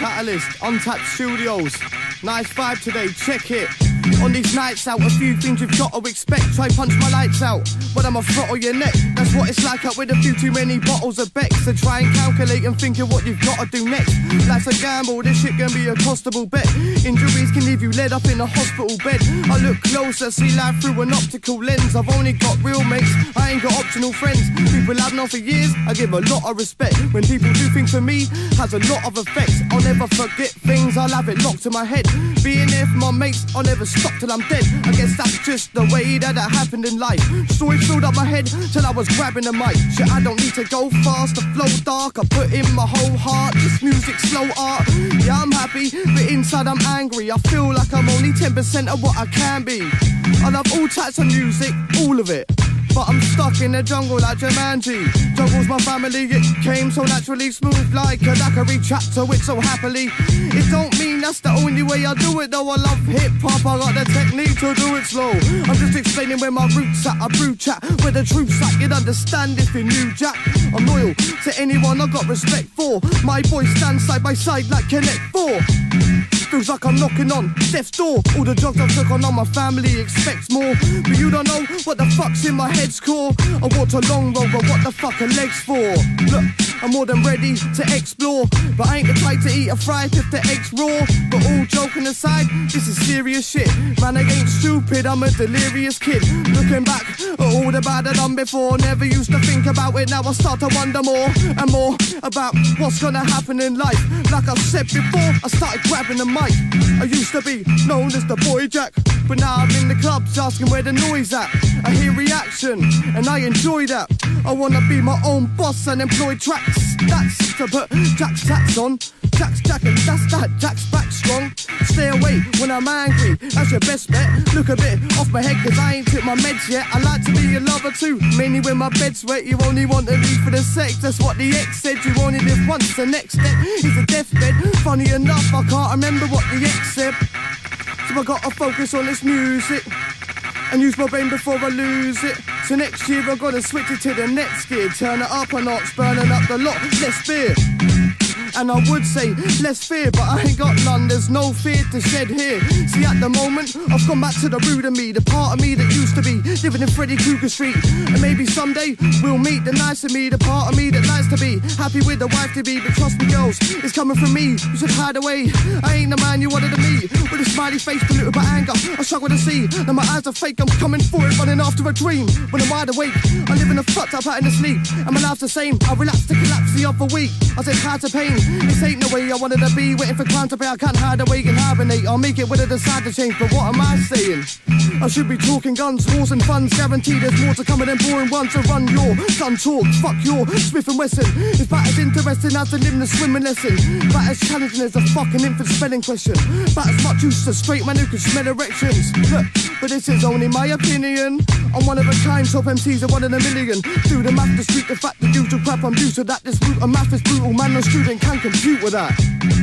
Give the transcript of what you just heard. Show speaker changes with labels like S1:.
S1: Catalyst, Untapped Studios. Nice vibe today, check it. On these nights out, a few things you've got to expect. Try punch my lights out, but I'ma throttle your neck. That's what it's like out with a few too many bottles of Beck. So try and calculate and think of what you've got to do next. Life's a gamble, this shit can be a costable bet. Injuries can leave you led up in a hospital bed. I look closer, see life through an optical lens. I've only got real mates, I ain't got optional friends. People I've known for years, I give a lot of respect. When people do things for me, has a lot of effects. I'll never forget things, I'll have it locked in my head. Being there for my mates, I'll never stop till I'm dead. I guess that's just the way that it happened in life. Story filled up my head till I was grabbing the mic. Shit, I don't need to go fast to flow dark. I put in my whole heart. This music, slow art. Yeah, I'm happy, but inside I'm angry. I feel like I'm only 10% of what I can be. I love all types of music, all of it. But I'm stuck in the jungle like Jumanji. Jungle's my family, it came so naturally, smooth like a daiquiri chapter it so happily. It don't mean that's the only way I do it though. I love hip hop, I got the technique to do it slow. I'm just explaining where my roots at, I brew chat, where the truth's at. You'd understand if you knew Jack. I'm loyal to anyone I got respect for. My boys stand side by side like Connect 4. Feels like I'm knocking on death's door. All the drugs I took on, on my family expects more. But you don't know what the fuck's in my head's core. I walked a long road, but what the fuck are legs for? Look, I'm more than ready to explore. But I ain't the type to eat a fry if the eggs raw. But all joking aside, this is serious shit. Man, I ain't stupid, I'm a delirious kid. Looking back at all the bad I done before. Never used to think about it, now I start to wonder more and more about what's gonna happen in life. Like I said before, I started grabbing the mic. I used to be known as the boy Jack, but now I'm in the clubs asking where the noise at. I hear reaction, and I enjoy that. I wanna be my own boss and employ tracks. That's to put Jack's tax on. Jack's Jack and that's that. Jack's back strong. Stay away when I'm angry. That's your best bet. Look a bit off my head cause I ain't took my meds yet. I like to be a lover too. Mainly when my bed's wet. You only want to leave for the sex. That's what the ex said. You only live once. The next step is a deathbed. Funny enough, I can't remember what the ex said. So I gotta focus on this music and use my brain before I lose it. So next year I'm gonna switch it to the next gear, turn it up a notch, burning up the lot, less fear. And I would say less fear, but I ain't got none. There's no fear to shed here. See, at the moment, I've gone back to the root of me, the part of me that used to be living in Freddy Krueger Street. And maybe someday we'll meet the nice of me, the part of me that likes to be happy with the wife to be. But trust me, girls, it's coming from me. You should hide away. I ain't the man you wanted to With a smiley face polluted by anger, I struggle to see. Now my eyes are fake, I'm coming for it, running after a dream. When I'm wide awake, I live in a fucked up in the sleep. And my life's the same. I relapsed to collapse the other week. I said hi to pain. This ain't the way I wanted to be. Waiting for crime to pay, I can't hide away and hibernate. I'll make it when I decide to change. But what am I saying? I should be talking guns, wars and funds. Guaranteed there's more to come than boring ones to run your gun talk. Fuck your Smith and Wesson. It's about as interesting as the limb swimming lesson. About as challenging as a fucking infant spelling question. About as much use as straight man who can smell erections. Look, but this is only my opinion. I'm one of a kind, top MCs are one in a million. Do the math, dispute the fact, the usual crap I'm used to that. This of math is brutal, man, no student can compute with that.